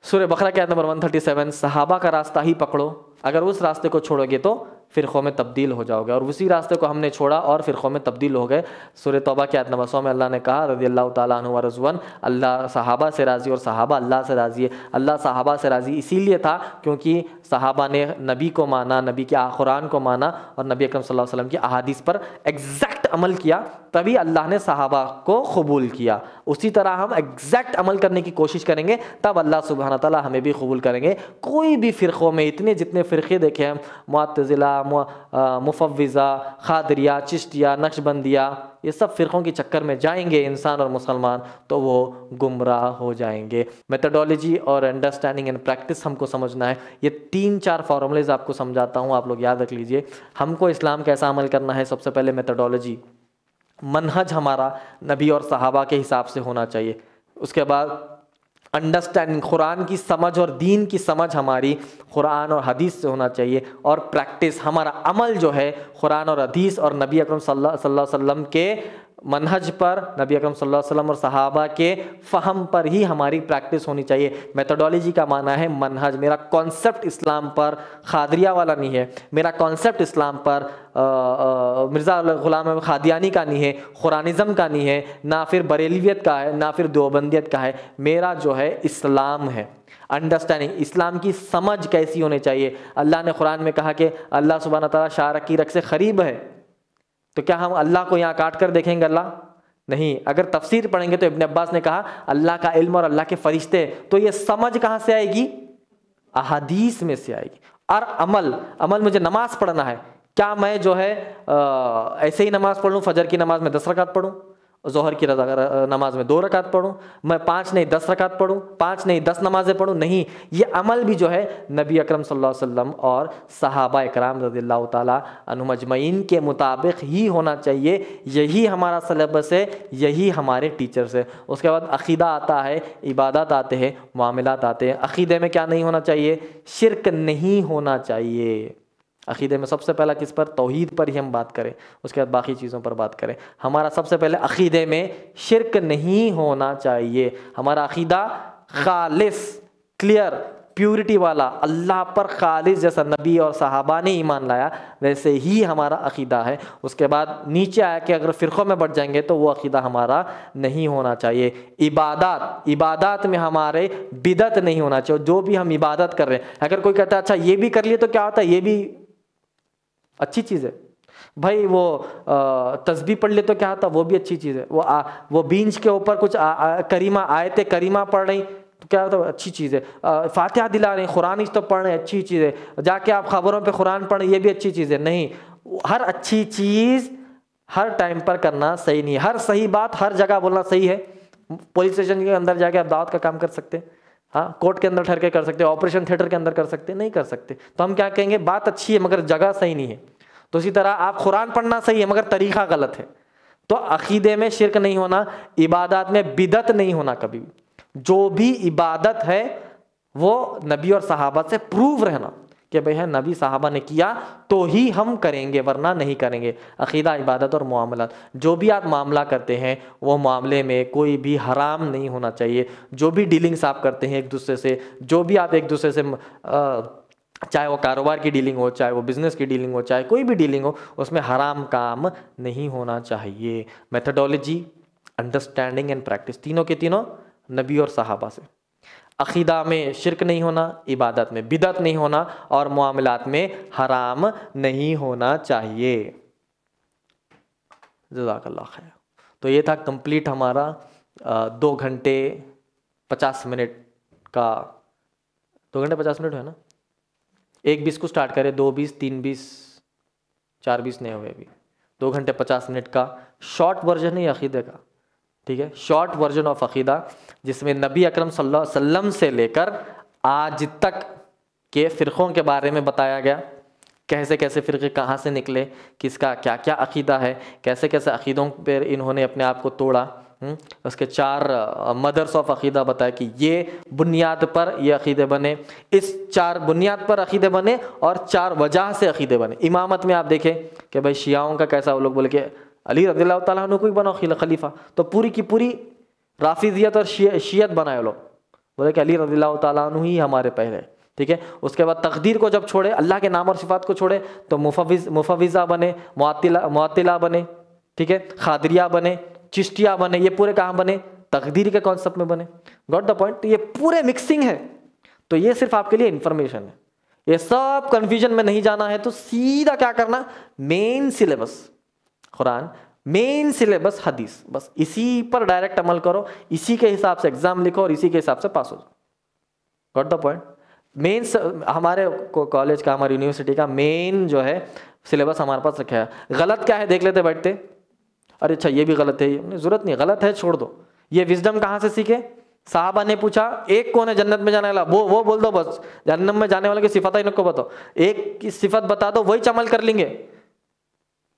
सूर्य बकरा के नंबर 137 सहाबा का रास्ता ही पकड़ो। अगर उस रास्ते को छोड़ोगे तो फ़िरक़ों में तब्दील हो जाओगे। और उसी रास्ते को हमने छोड़ा और फ़िरक़ों में तब्दील हो गए। सुर तोबा के आतनबसों में अल्लाह ने कहा रज़ी अल्लाह तजवन अल्लाह सहाबा से राज़ी और सहाबा अल्लाह से राज़ी है। अल्लाह सहाबा से राज़ी इसीलिए था क्योंकि साहबा ने नबी को माना, नबी के आखुरान को माना और नबी अकरम सल्लल्लाहु की अहादीस पर एग्जैक्ट अमल किया। तभी अल्लाह ने सहाबा को कबूल किया। उसी तरह हम एग्जैक्ट अमल करने की कोशिश करेंगे, तब अल्लाह सुबहाना ताला हमें भी कबूल करेंगे। कोई भी फ़िरक़ों में इतने जितने फ़िरक़े देखे हम मतज़िला मुफविज़ा खादरिया, चिश्तिया, नक्शबंदिया, ये सब फ़िरक़ों के चक्कर में जाएँगे इंसान और मुसलमान तो वो गुमराह हो जाएँगे। मेथडोलॉजी और अंडरस्टैंडिंग एंड प्रैक्टिस हमको समझना है। ये तीन चार फार्मूलेज आपको समझाता हूँ, आप लोग याद रख लीजिए। हमको इस्लाम कैसा अमल करना है, सबसे पहले मेथडोलॉजी मनहज हमारा नबी और सहाबा के हिसाब से होना चाहिए। उसके बाद अंडरस्टैंडिंग कुरान की समझ और दीन की समझ हमारी कुरान और हदीस से होना चाहिए और प्रैक्टिस हमारा अमल जो है कुरान और हदीस और नबी अकरम सल्लल्लाहु अलैहि वसल्लम के मनहज पर नबी अकरम सल्लल्लाहु अलैहि वसल्लम और सहाबा के फ़हम पर ही हमारी प्रैक्टिस होनी चाहिए। मेथडोलॉजी का माना है मनहज। मेरा कॉन्सेप्ट इस्लाम पर खादरिया वाला नहीं है। मेरा कॉन्सेप्ट इस्लाम पर मिर्ज़ा ग़ुलाम खादियानी का नहीं है, ख़ुरानिज़म का नहीं है, ना फिर बरेलवियत का है, ना फिर दोबंदियत का है। मेरा जो है इस्लाम है। अंडरस्टैंडिंग इस्लाम की समझ कैसी होनी चाहिए? अल्लाह ने कुरान में कहा कि अल्लाह सुबहाना ताला शारक की रख से ख़रीब है। तो क्या हम अल्लाह को यहाँ काट कर देखेंगे अल्लाह? नहीं। अगर तफसीर पढ़ेंगे तो इबन अब्बास ने कहा अल्लाह का इल्म और अल्लाह के फरिश्ते। तो ये समझ कहाँ से आएगी? अहादीस में से आएगी। और अमल अमल मुझे नमाज़ पढ़ना है। क्या मैं जो है आ, ऐसे ही नमाज़ पढ़ लूँ फजर की नमाज़ में दस रकात पढ़ूँ? जहर की रजा नमाज़ में दो रकात पढ़ूँ, मैं पाँच नहीं, दस रकात पढ़ूँ, पाँच नहीं, दस नमाजें पढ़ूँ, नहीं, ये अमल भी जो है नबी अकरम सल्लल्लाहु अलैहि वसल्लम और सहाबा इकराम रज़ील्ला तजमैन के मुताबिक ही होना चाहिए, यही हमारा सलेबस है, यही हमारे टीचर्स है। उसके बाद अकीदा आता है, इबादत आते हैं, मामलात आते हैं। अकीदे में क्या नहीं होना चाहिए? शिरक नहीं होना चाहिए। अकीदे में सबसे पहला किस पर? तोहीद पर ही हम बात करें। उसके बाद बाकी चीज़ों पर बात करें। हमारा सबसे पहले अकीदे में शिरक नहीं होना चाहिए। हमारा अकीदा खालिस, क्लियर, प्यूरिटी वाला, अल्लाह पर खालिस जैसा नबी और सहाबा ने ईमान लाया, वैसे ही हमारा अकीदा है। उसके बाद नीचे आया कि अगर फ़िरक़ों में बढ़ जाएँगे तो वो अकीदा हमारा नहीं होना चाहिए। इबादत इबादत में हमारे बिदत नहीं होना चाहिए। जो भी हम इबादत कर रहे हैं। अगर कोई कहता है अच्छा ये भी कर लिए तो क्या होता है? ये भी अच्छी चीज़ है। भाई वो तस्बी पढ़ ले तो क्या होता वो भी अच्छी चीज़ है। वो आ, वो बींच के ऊपर कुछ आ, आ, करीमा आयते करीमा पढ़ रही तो क्या होता अच्छी चीज़ है। फातिहा दिला रहे कुरान तो पढ़ रहे अच्छी चीज़ है। जाके आप खबरों पे कुरान पढ़ ये भी अच्छी चीज़ है। नहीं हर अच्छी चीज़ हर टाइम पर करना सही नहीं है। हर सही बात हर जगह बोलना सही है। पुलिस स्टेशन के अंदर जाके आप दावत का काम कर सकते हैं। हाँ कोर्ट के अंदर ठहर के कर सकते ऑपरेशन थिएटर के अंदर कर सकते नहीं कर सकते। तो हम क्या कहेंगे? बात अच्छी है मगर जगह सही नहीं है। तो इसी तरह आप कुरान पढ़ना सही है, मगर तरीका गलत है। तो अकीदे में शिरक नहीं होना, इबादत में बिदत नहीं होना कभी भी। जो भी इबादत है, वो नबी और साहबा से प्रूव रहना कि भैया नबी साहबा ने किया तो ही हम करेंगे, वरना नहीं करेंगे। अकीदा, इबादत और मामला। जो भी आप मामला करते हैं, वो मामले में कोई भी हराम नहीं होना चाहिए। जो भी डीलिंग्स आप करते हैं एक दूसरे से, जो भी आप एक दूसरे से चाहे वो कारोबार की डीलिंग हो, चाहे वो बिज़नेस की डीलिंग हो, चाहे कोई भी डीलिंग हो, उसमें हराम काम नहीं होना चाहिए। मेथडोलॉजी अंडरस्टैंडिंग एंड प्रैक्टिस तीनों के तीनों नबी और साहबा से। अकीदा में शिरक नहीं होना, इबादत में बिदत नहीं होना और मामलात में हराम नहीं होना चाहिए। जजाकल्ला खैर। तो ये था कंप्लीट हमारा दो घंटे पचास मिनट का, दो घंटे पचास मिनट है ना? एक बीस को स्टार्ट करें, दो बीस, तीन बीस, चार बीस नहीं हुए अभी। दो घंटे पचास मिनट का शॉर्ट वर्जन है अकीदे का, ठीक है? शॉर्ट वर्जन ऑफ़ अकीदा, जिसमें नबी अकरम सल्लल्लाहु अलैहि वसल्लम से लेकर आज तक के फ़िरक़ों के बारे में बताया गया। कैसे कैसे फ़िरक़े कहाँ से निकले, किसका क्या क्या अकीदा है, कैसे कैसे अकीदों पर इन्होंने अपने आप को तोड़ा उसके चार मदर्स ऑफ़ अकीदा बताया कि ये बुनियाद पर ये अकीदे बने। इस चार बुनियाद पर अकीदे बने और चार वजह से अकीदे बने। इमामत में आप देखें कि भाई शियाओं का कैसा वो लोग बोले कि अली रदी तु को ही बना खलीफा। तो पूरी की पूरी राफिजियत और शीयत बनाए लोग। बोले कि अली रदी तु ही हमारे पहले। ठीक है? उसके बाद तकदीर को जब छोड़े, अल्लाह के नाम और सिफात को छोड़े तो मुफविज, मुफविज़ा बने मुतिला बने। ठीक है? खादरिया बने। चिश्तिया बने, ये पूरे कहाँ बने? तकदीर के कॉन्सेप्ट में बने। गॉट द पॉइंट ये पूरे मिक्सिंग है। तो ये सिर्फ़ आपके लिए इंफॉर्मेशन है। ये सब कंफ्यूजन में नहीं जाना है तो सीधा क्या करना? Main syllabus Quran main syllabus हदीस। बस इसी पर डायरेक्ट अमल करो। इसी के हिसाब से एग्ज़ाम लिखो और इसी के हिसाब से पास हो जाओ। गॉट द पॉइंट मेन हमारे कॉलेज का, हमारी यूनिवर्सिटी का मेन जो है सिलेबस हमारे पास रखा है। गलत क्या है? देख लेते बैठते। अरे अच्छा ये भी गलत है। ये ज़रूरत नहीं, गलत है, छोड़ दो। ये विजडम कहाँ से सीखे? साहबा ने पूछा, एक कौन है जन्नत में जाने वाला? वो वो बोल दो बस। जन्नत में जाने वाले की सिफत है इनको बताओ। एक की सिफत बता दो, वही चमल कर लेंगे।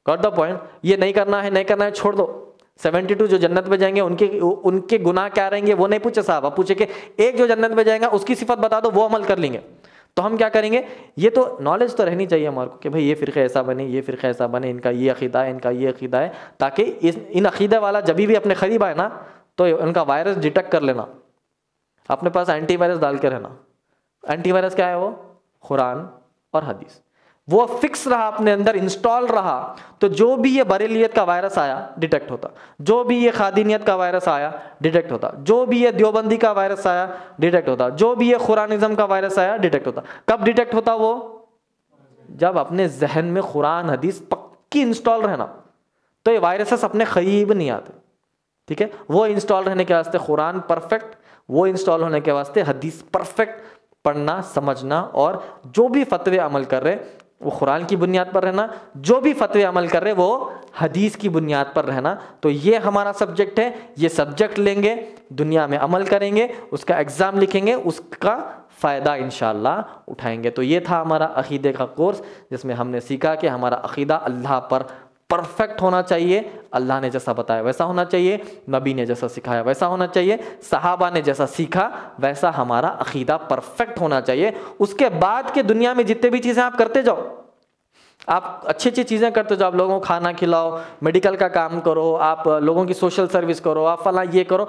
गॉट द पॉइंट ये नहीं करना है, नहीं करना है, छोड़ दो। 72 जो जन्नत में जाएँगे, उनके उनके गुनाह क्या रहेंगे, वो नहीं पूछे साहब। पूछे कि एक जो जन्नत में जाएगा, उसकी सिफत बता दो, वो अमल कर लेंगे। तो हम क्या करेंगे? ये तो नॉलेज तो रहनी चाहिए हमारे को कि भाई ये फ़िरक़े ऐसा बने, ये फ़िरक़े ऐसा बने, इनका ये अकीदा है, इनका ये अकीदा है, ताकि इस, इन अकीदे वाला जब भी अपने ख़रीब आए ना तो उनका वायरस डिटेक्ट कर लेना। अपने पास एंटी वायरस डाल के रहना। एंटी वायरस क्या है वो? कुरान और हदीस। वो फिक्स रहा अपने अंदर इंस्टॉल रहा तो जो भी ये बरेलियत का वायरस आया डिटेक्ट होता। जो भी ये खादीनियत का वायरस आया डिटेक्ट होता। जो भी ये देवबंदी का वायरस आया डिटेक्ट होता। जो भी ये खुरानिज्म का वायरस आया डिटेक्ट होता। कब डिटेक्ट होता वो? जब अपने जहन में कुरान हदीस पक्की इंस्टॉल रहना। तो ये वायरसेस अपने करीब नहीं आते। ठीक है? वो इंस्टॉल रहने के वास्ते कुरान परफेक्ट वो इंस्टॉल होने के वास्ते हदीस परफेक्ट पढ़ना, समझना और जो भी फतवे अमल कर रहे वो कुरान की बुनियाद पर रहना, जो भी फतवे अमल कर रहे, वो हदीस की बुनियाद पर रहना। तो ये हमारा सब्जेक्ट है, ये सब्जेक्ट लेंगे, दुनिया में अमल करेंगे, उसका एग्ज़ाम लिखेंगे, उसका फ़ायदा इन उठाएँगे। तो ये था हमारा अकीदे का कोर्स, जिसमें हमने सीखा कि हमारा अकीदा अल्लाह पर परफेक्ट होना चाहिए। अल्लाह ने जैसा बताया, वैसा होना चाहिए। नबी ने जैसा सिखाया, वैसा होना चाहिए। सहाबा ने जैसा सीखा, वैसा हमारा अकीदा परफेक्ट होना चाहिए। उसके बाद के दुनिया में जितने भी चीज़ें आप करते जाओ, आप अच्छी अच्छी चीज़ें करते जाओ, आप लोगों को खाना खिलाओ, मेडिकल का काम करो, आप लोगों की सोशल सर्विस करो, आप फला ये करो।